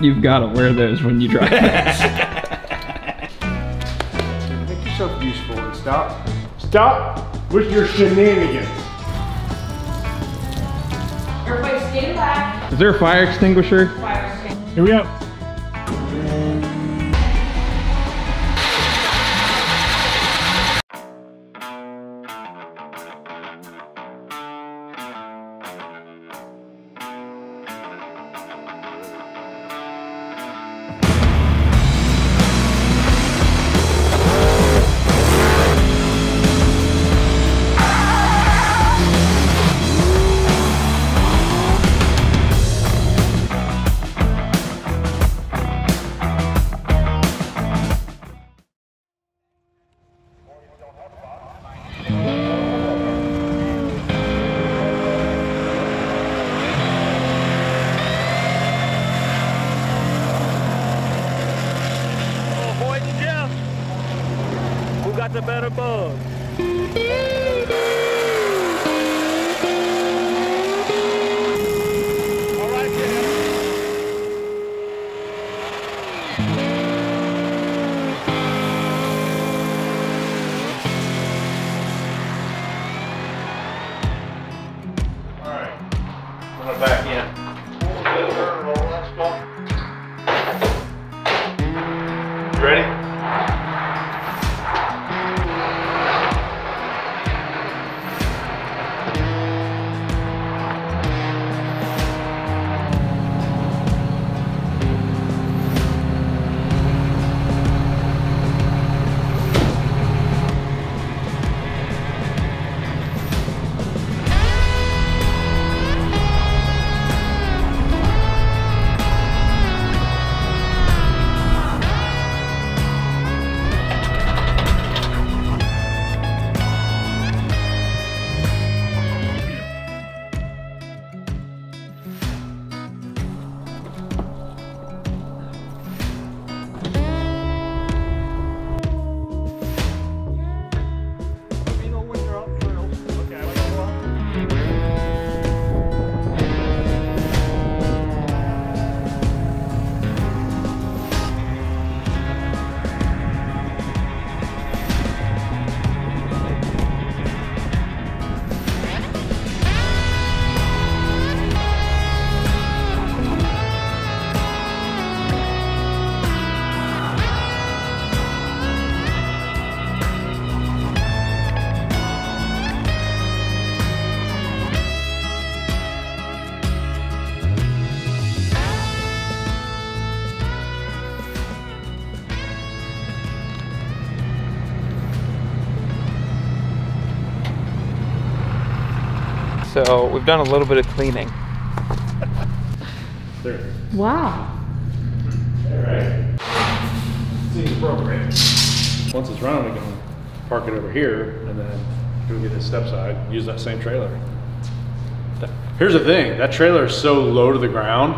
You've got to wear those when you drive. Make yourself useful and stop. Stop with your shenanigans. Everybody stand back. Is there a fire extinguisher? Fire stand. Here we go. It back So we've done a little bit of cleaning. There. Wow. Alright. Seems appropriate. Once it's running, we can park it over here and then go get the step side, use that same trailer. Here's the thing, that trailer is so low to the ground,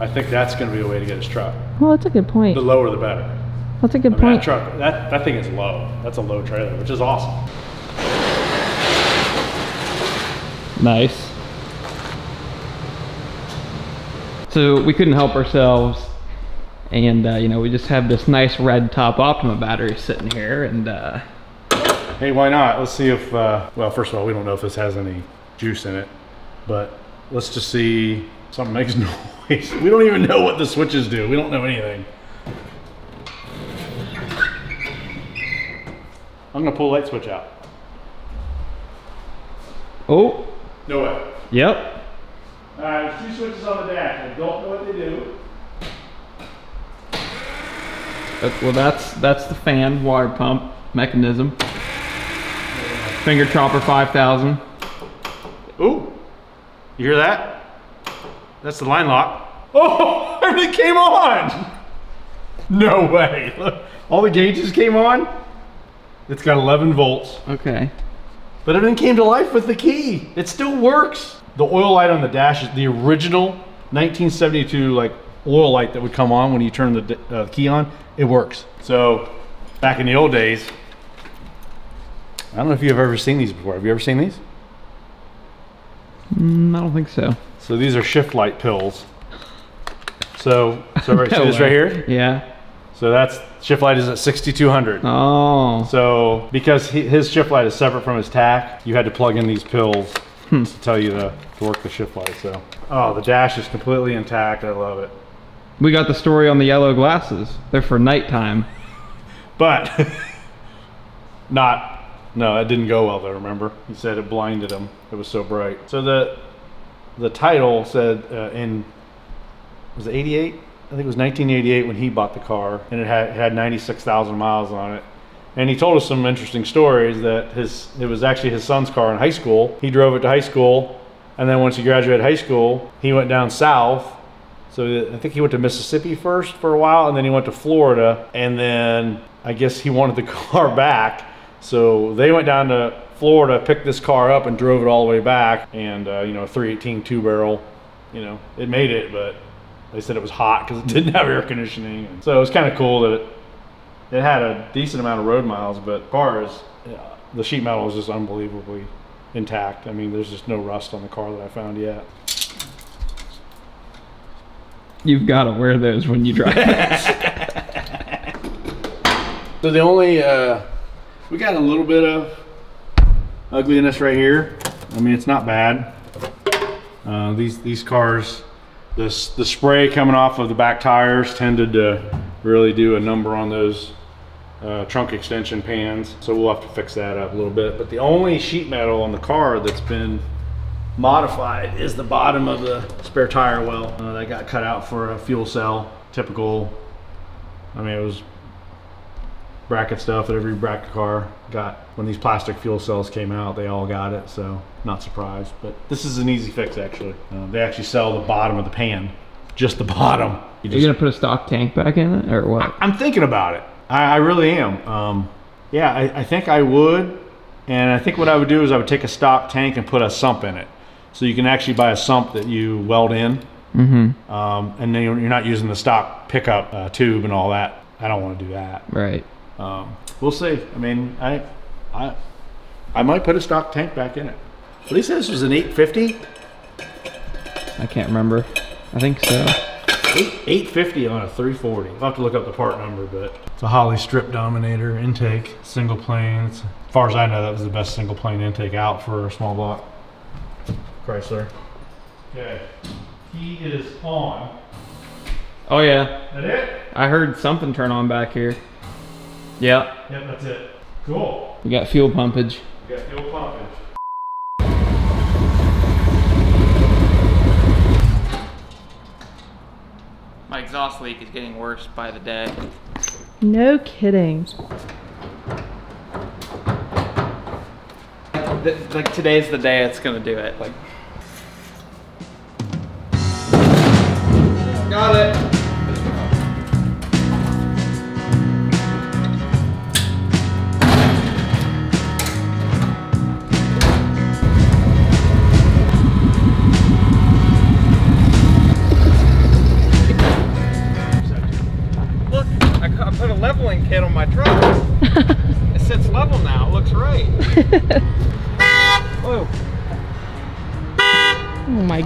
I think that's gonna be a way to get his truck. Well, that's a good point. The lower the better. That's a good mean, that truck, that, that thing is low. That's a low trailer, which is awesome. Nice. So we couldn't help ourselves, and uh, you know we just have this nice red top Optima battery sitting here, and uh, Hey, why not? Let's see if, uh, well, first of all, we don't know if this has any juice in it, but let's just see something makes noise. We don't even know what the switches do. We don't know anything. I'm gonna pull the light switch out. oh, No way. yep, All right, there's two switches on the dash. I don't know what they do. That- well that's that's the fan water pump mechanism. Finger chopper 5000. Ooh, you hear that? That's the line lock. Oh, everything came on. No way. Look, all the gauges came on. It's got 11 volts. Okay. But everything came to life with the key. It still works. The oil light on the dash is the original 1972 like oil light that would come on when you turn the uh, key on. It works. So back in the old days, I don't know if you've ever seen these before. Have you ever seen these? Mm, I don't think so. So these are shift light pills. So, so right, see this right here? Yeah. So that's shift light is at 6200. Oh. So because he, his shift light is separate from his tach, you had to plug in these pills Hmm. to tell you to, to work the shift light. So, oh, the dash is completely intact. I love it. We got the story on the yellow glasses. They're for nighttime. But not, no, it didn't go well though. Remember, he said it blinded him. It was so bright. So the the title said uh, in was it 88? I think it was 1988 when he bought the car, and it had it had 96,000 miles on it. And he told us some interesting stories that his it was actually his son's car in high school. He drove it to high school, and then once he graduated high school, he went down south. So I think he went to Mississippi first for a while, and then he went to Florida, and then I guess he wanted the car back. So they went down to Florida, picked this car up, and drove it all the way back. And uh, you know, a 318 two barrel, you know, it made it, but they said it was hot because it didn't have air conditioning. So it was kind of cool that it, it had a decent amount of road miles, but car is yeah, the sheet metal is just unbelievably intact. I mean, there's just no rust on the car that I found yet. You've got to wear those when you drive. So the only uh, we got a little bit of ugliness right here. I mean, it's not bad. Uh, these these cars, this the spray coming off of the back tires tended to really do a number on those uh, trunk extension pans. So we'll have to fix that up a little bit. But the only sheet metal on the car that's been modified is the bottom of the spare tire well uh, that got cut out for a fuel cell. Typical. I mean, it was bracket stuff that every bracket car got when these plastic fuel cells came out they all got it so not surprised. But this is an easy fix actually. Uh, they actually sell the bottom of the pan just the bottom. You You're just, gonna put a stock tank back in it, or what? i'm thinking about it. I, I really am. Um, yeah I, I think i would and i think what i would do is i would take a stock tank and put a sump in it. So you can actually buy a sump that you weld in. Mm-hmm. um, and then you're you're not using the stock pickup uh, tube and all that. I don't want to do that. Right. Um, we'll see. I mean, I, I, I might put a stock tank back in it. At least this was an 850. I can't remember. I think so. 850 on a 340. I'll have to look up the part number, but it's a Holley Strip Dominator intake, single plane. It's, as far as I know, that was the best single plane intake out for a small block Chrysler. Okay, he is on. Oh yeah, That it? I heard something turn on back here. Yeah, Yep, that's it. Cool. we got fuel pumpage. We got fuel pumpage. My exhaust leak is getting worse by the day. No kidding. Like today's the day it's gonna do it. Like. Got it.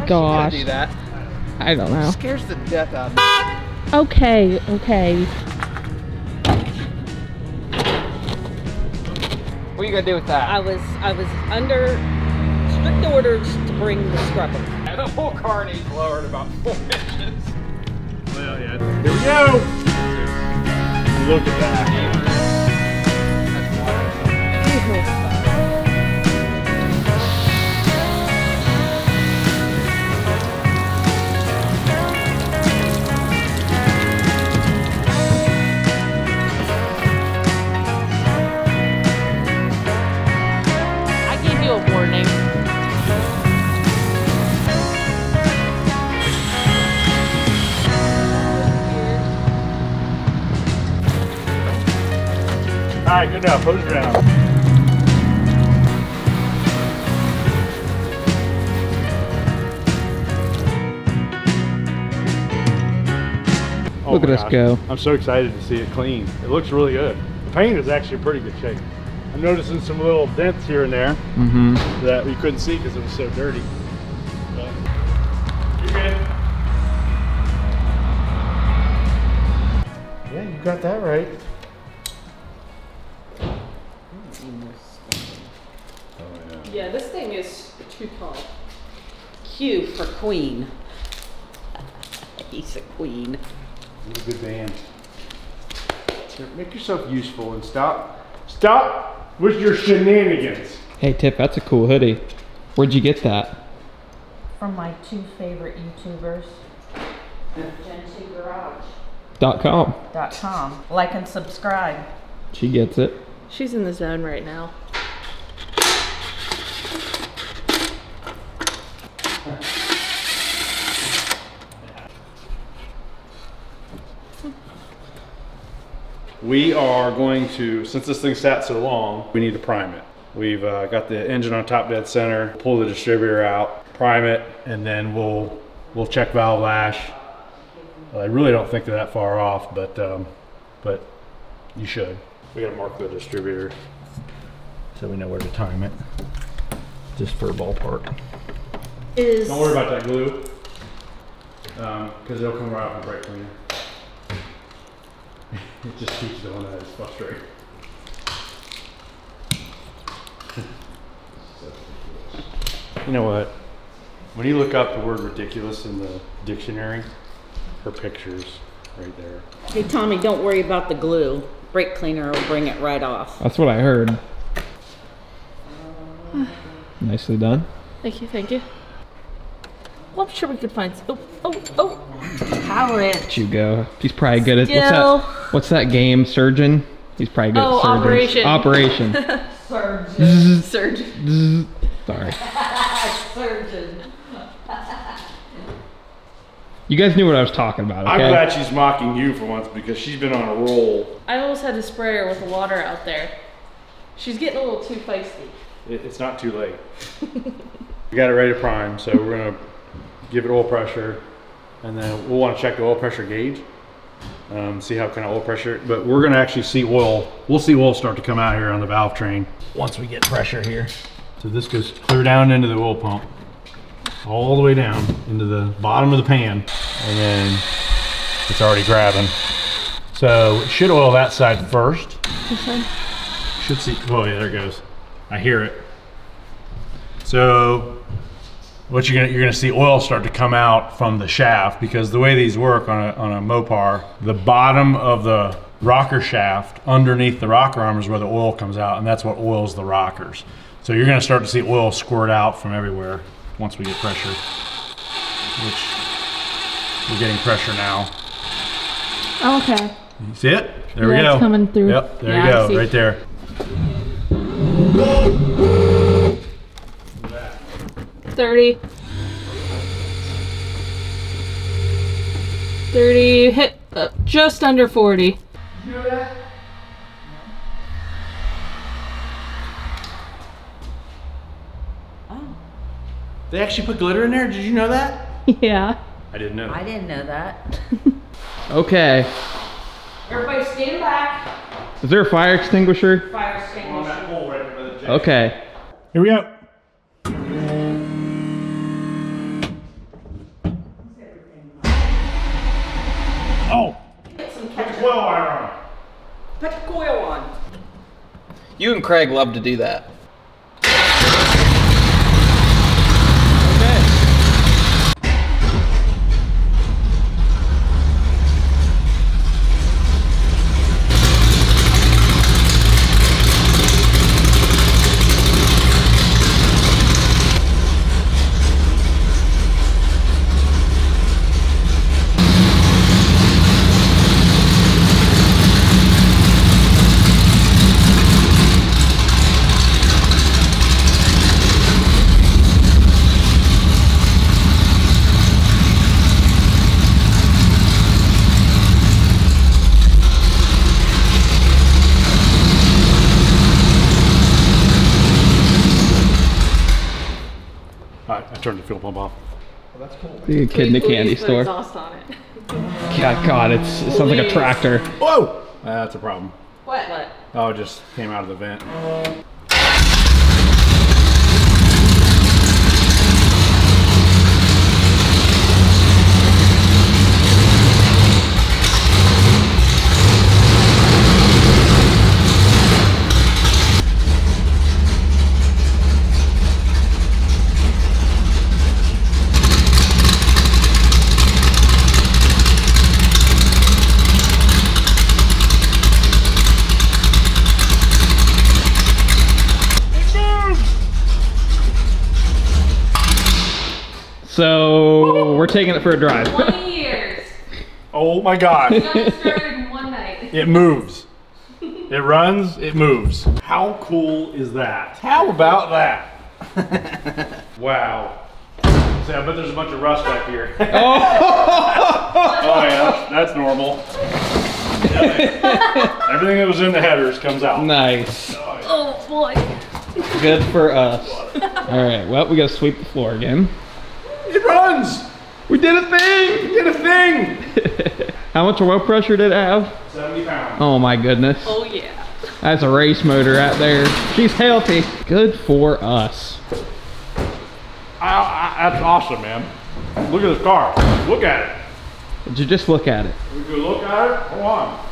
Gosh. do that. I don't know. Scares the death out of me. Okay, okay. What are you gonna do with that? I was I was under strict orders to bring the scrubber. the whole car needs lowered about four inches. Well, yeah. Here we go. Look at that. Right, good enough. Hose around. Oh Look my at us gosh. go. I'm so excited to see it clean. It looks really good. The paint is actually in pretty good shape. I'm noticing some little dents here and there Mm-hmm. that we couldn't see because it was so dirty. But you're good. got that right. Too tall. Q for queen. He's a queen. You're a good band. Make yourself useful and stop. Stop with your shenanigans. Hey Tip, that's a cool hoodie. Where'd you get that? From my two favorite YouTubers, Gen2Garage.com. Dot com. Like and subscribe. She gets it. She's in the zone right now. We are going to, since this thing sat so long, we need to prime it. We've uh, got the engine on top dead center, pull the distributor out, prime it, and then we'll we'll check valve lash. I really don't think they're that far off, but um, but you should. We gotta mark the distributor so we know where to time it, just for a ballpark. Is Don't worry about that glue, because it'll come right off the brake cleaner. It just keeps doing that. It's frustrating. you know what? When you look up the word ridiculous in the dictionary, her picture's right there. Hey Tommy, don't worry about the glue. Brake cleaner will bring it right off. That's what I heard. Nicely done. Thank you, thank you. Well, I'm sure we could find. s- Oh, oh, oh. palette. Let you go. He's probably good at what's Skill. That? What's that game? Surgeon. He's probably good Oh, at surgeon. Operation. Operation. Surgeon. Sorry. Surgeon. You guys knew what I was talking about, okay? I'm glad she's mocking you for once because she's been on a roll. I almost had to spray her with the water out there. She's getting a little too feisty. It, it's not too late. we got it ready to prime, so we're gonna give it oil pressure, and then we'll want to check the oil pressure gauge, um, see how kind of oil pressure. But we're gonna actually see oil. We'll see oil start to come out here on the valve train once we get pressure here. So this goes clear down into the oil pump, all the way down into the bottom of the pan, and then it's already grabbing. So it should oil that side first. Should see. Oh yeah, there it goes. I hear it. So what you're gonna you're gonna see oil start to come out from the shaft because the way these work on a on a Mopar, the bottom of the rocker shaft underneath the rocker arm is where the oil comes out, and that's what oils the rockers. So you're gonna start to see oil squirt out from everywhere once we get pressure, which we're getting pressure now. Oh, okay. You see it? There we go. it's coming through. Yep, there Yeah, you go, right there. Thirty. Thirty. Hit uh, just under forty. They actually put glitter in there. Did you know that? Yeah. I didn't know. I didn't know that. Okay. Everybody stand back. Is there a fire extinguisher? Fire extinguisher. Okay. Here we go. You and Craig love to do that. I turned the fuel pump off. You a kid in a candy store. Exhaust on it. God, God, it's, it sounds like a tractor. Whoa! That's a problem. What? What? Oh, it just came out of the vent. So we're taking it for a drive. 20 years. Oh my god. It one night. It moves. It runs, it moves. How cool is that? How about that? wow. See, I bet there's a bunch of rust back here. Oh. oh, yeah, that's, that's normal. Everything that was in the headers comes out. Nice. Oh, oh boy. Good for us. All right. Well, we gotta sweep the floor again. It runs! We did a thing. We did a thing! How much oil pressure did it have? 70 pounds. Oh my goodness. Oh yeah. That's a race motor right there. She's healthy. Good for us. I, I, that's awesome, man. Look at this car. Look at it. Did you just look at it? We could look at it. Hold on.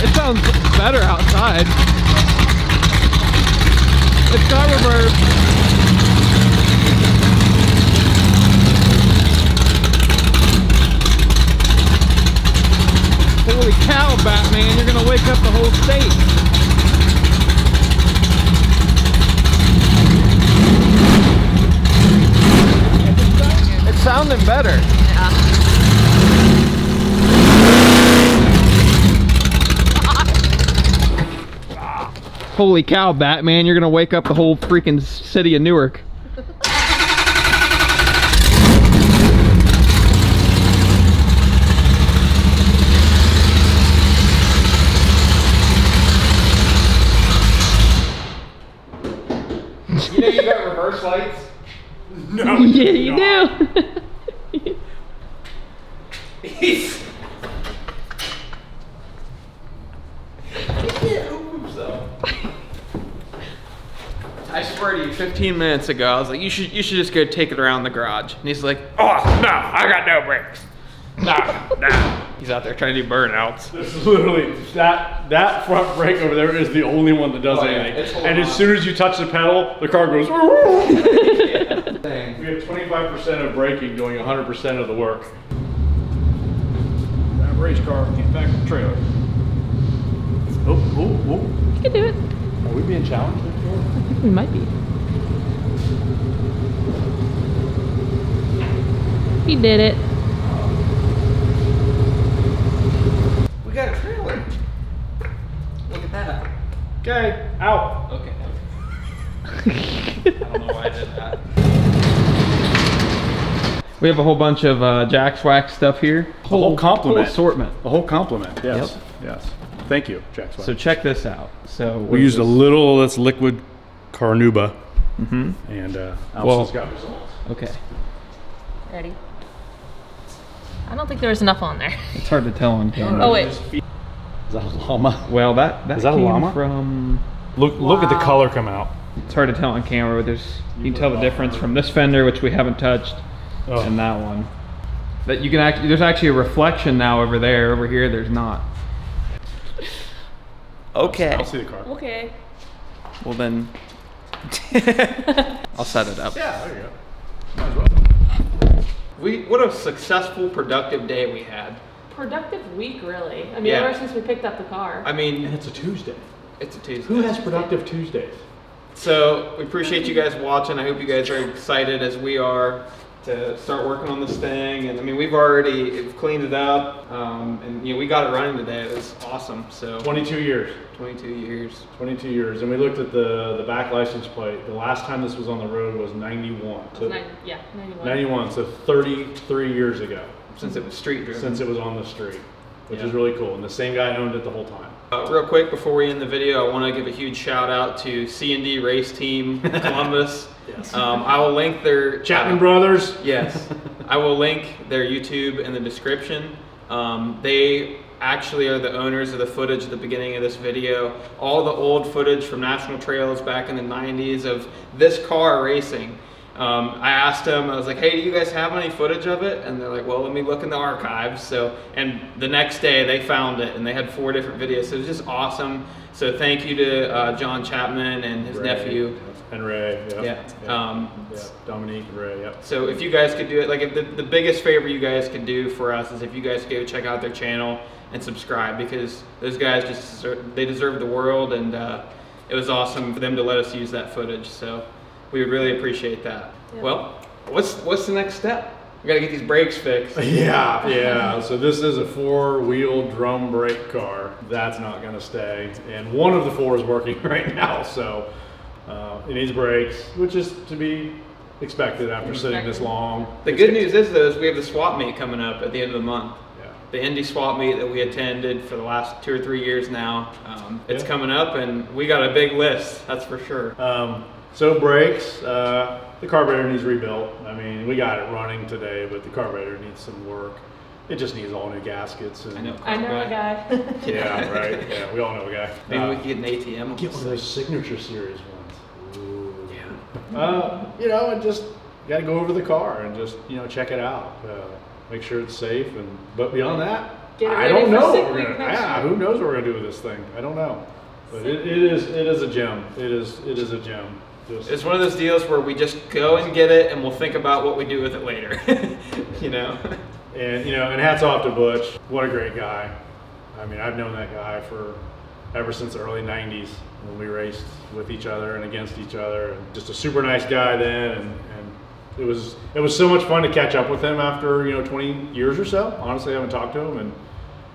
It sounds better outside. It's got reverb. Holy cow, Batman, you're gonna wake up the whole state. It's sounding better. Holy cow, Batman, you're gonna wake up the whole freaking city of Newark. You know you got reverse lights? No. Yeah, you do. I swear to you, 15 minutes ago, I was like, you should you should just go take it around the garage. And he's like, oh, no, I got no brakes. Nah, nah. He's out there trying to do burnouts. This is literally that that front brake over there is the only one that does Oh, anything. it's holding And as soon as you touch the pedal, the car goes. Thing. We have 25% of braking doing 100% of the work. That race car came back to the trailer. Oh, oh, oh. You can do it. Are we being challenged? I think we might be. He did it. We got a trailer. Look at that. Okay, out. Okay. I don't know why I did that. We have a whole bunch of uh, Jax Wax stuff here. whole complement. Whole assortment. A whole compliment. Yes. Yep. Yes. Thank you, Jack. So check this out. So we used a little of this liquid carnauba, hmm and uh, Well- Allison's got results. Okay. Ready? I don't think there was enough on there. It's hard to tell on camera. Oh wait. Is that a llama? Well, that that Is that a came llama? from. Look, look at the color come out. It's hard to tell on camera, but there's you can tell the difference from this fender, which we haven't touched, Oh. and that one. That you can actually there's actually a reflection now over there. Over here, there's not. Okay. I'll see the car. Okay. Well then, I'll set it up. Yeah, there you go. Might as well. We what a successful, productive day we had. Productive week, really. I mean, Yeah. ever since we picked up the car. I mean, And it's a Tuesday. it's a Tuesday. Who has productive Tuesdays? So we appreciate you guys watching. I hope you guys are excited as we are to start working on this thing. And I mean, we've already we've cleaned it up, um, and you know, we got it running today. It was awesome. So 22 years. 22 years. 22 years. And we looked at the, the back license plate. The last time this was on the road was 91. So Nine, yeah, 91. 91, so 33 years ago Since it was street driven. since it was on the street, which Yeah. is really cool. And the same guy owned it the whole time. Uh, real quick before we end the video, I want to give a huge shout out to C&D Race Team Columbus. Yes. um, I will link their Chapman uh, Brothers. Yes, I will link their YouTube in the description. Um, they actually are the owners of the footage at the beginning of this video. All the old footage from national trails back in the 90s of this car racing. Um, I asked them, I was like, hey, do you guys have any footage of it? And they're like, well, let me look in the archives. So, and the next day they found it and they had four different videos. So it was just awesome. So thank you to uh, John Chapman and his Ray, nephew. And Ray. Yep. Yeah. Um, yeah. Dominique and Ray. Yep. So if you guys could do it, like if the, the biggest favor you guys could do for us is if you guys go check out their channel and subscribe because those guys just deserve, they deserve the world and uh, it was awesome for them to let us use that footage. So we would really appreciate that. Yeah. Well, what's what's the next step? We gotta get these brakes fixed. Yeah, yeah. So this is a four-wheel drum brake car. That's not going to stay, and one of the four is working right now. So uh, it needs brakes, which is to be expected after sitting this long. The good news is though is we have the swap meet coming up at the end of the month. Yeah. The Indy swap meet that we attended for the last two or three years now. Um, it's Yeah. coming up and we got a big list, that's for sure. Um, so brakes, uh, the carburetor needs rebuilt. I mean, we got it running today, but the carburetor needs some work. It just needs all new gaskets. And, I know. I know a guy. Yeah, right. Yeah, we all know a guy. Maybe Uh, we could get an ATM. Get one of those signature series ones. Ooh. Yeah. Uh, you know, and just got to go over the car and just you know check it out, uh, make sure it's safe, and but beyond that, Get I don't know. What we're gonna, yeah, who knows what we're gonna do with this thing? I don't know, but it, it is it is a gem. It is it is a gem. Just, It's one of those deals where we just go and get it and we'll think about what we do with it later. you know? And you know, and hats off to Butch. What a great guy. I mean, I've known that guy for ever since the early '90s when we raced with each other and against each other. And just a super nice guy then, and, and it was it was so much fun to catch up with him after you know 20 years or so. Honestly, I haven't talked to him, and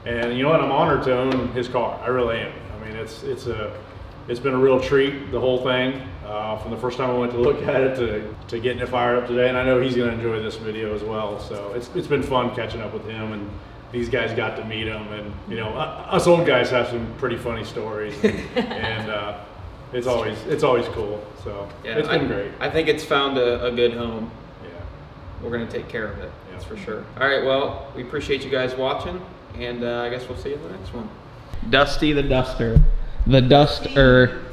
and you know what? I'm honored to own his car. I really am. I mean, it's it's a it's been a real treat the whole thing uh, from the first time I went to look at it to, to getting it fired up today and I know he's going to enjoy this video as well so it's, it's been fun catching up with him and these guys got to meet him and you know u- us old guys have some pretty funny stories and, and uh, it's always it's always cool so Yeah, it's been I, great I think it's found a, a good home. yeah We're going to take care of it. That's for sure. All right, well, we appreciate you guys watching, and uh, I guess we'll see you in the next one. Dusty the Duster. The Duster.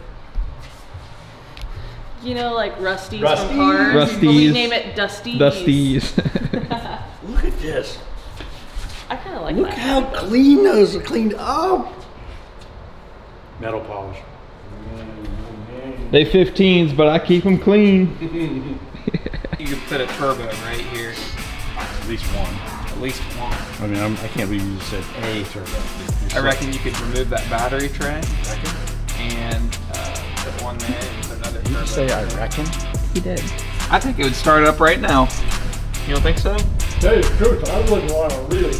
You know, like Rusty's Rusty's. from Cars. But we name it Dusty's. Dusties. Look at this. I kind of like Look that. how clean those are cleaned up. metal polish they 15s, but I keep them clean. you could put a turbo right here. at least one At least one. I mean I'm, I can't believe you just said a turbo I reckon you could remove that battery tray and uh, put one there and put another turbo. I reckon? He did. I think it would start up right now. You don't think so? Tell you the truth, I wouldn't want to really